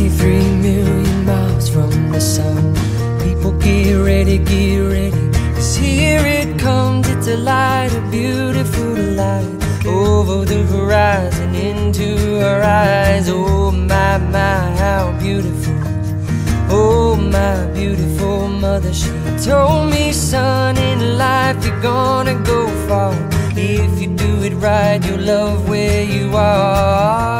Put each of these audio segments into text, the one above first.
93 million miles from the sun. People get ready, get ready. Cause here it comes, it's a light, a beautiful light. Over the horizon, into our eyes. Oh my, my, how beautiful. Oh my beautiful mother, she told me, son, in life you're gonna go far. If you do it right, you'll love where you are.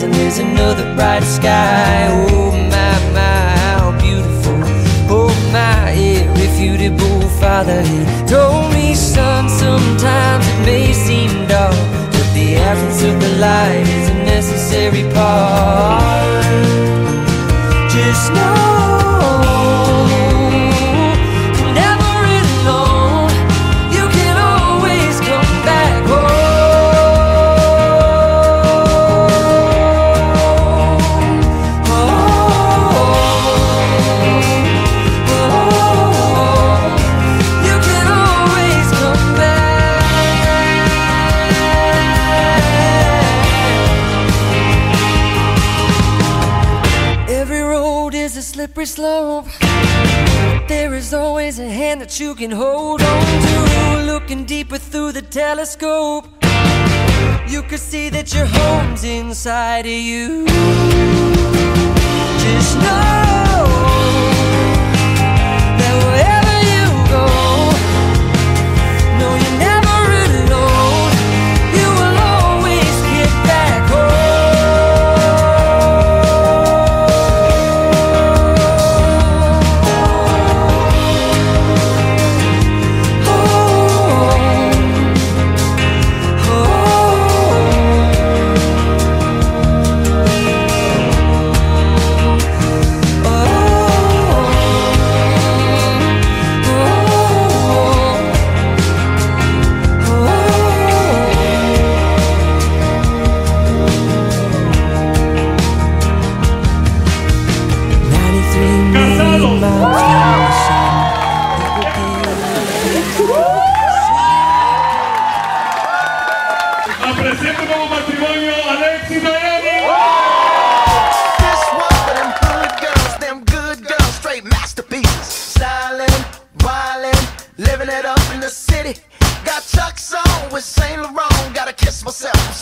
Horizon, there's another bright sky. Oh my, my, how beautiful. Oh my, irrefutable father. He told me, son, sometimes it may seem dark, but the absence of the light is a necessary part. Slippery slope. There is always a hand that you can hold on to. Looking deeper through the telescope, you can see that your home's inside of you. Just know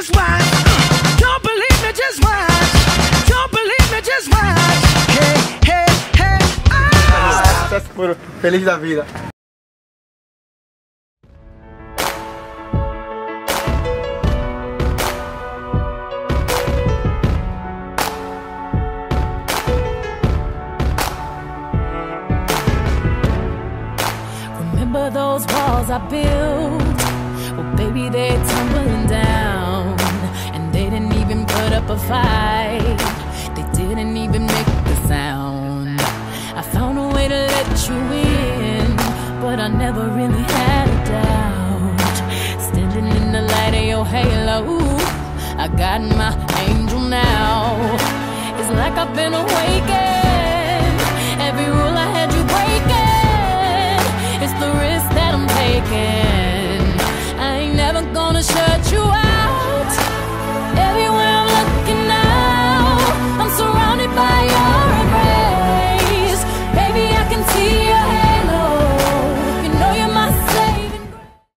just watch. Don't believe me, just watch. Don't believe me, just watch. Hey, hey, hey. Ah! Sucesso puro. Feliz da vida. Remember those walls I built? Well, baby, they're tumbling a fight. They didn't even make the sound. I found a way to let you in, but I never really had a doubt. Standing in the light of your halo, I got my angel now. It's like I've been awakened. Every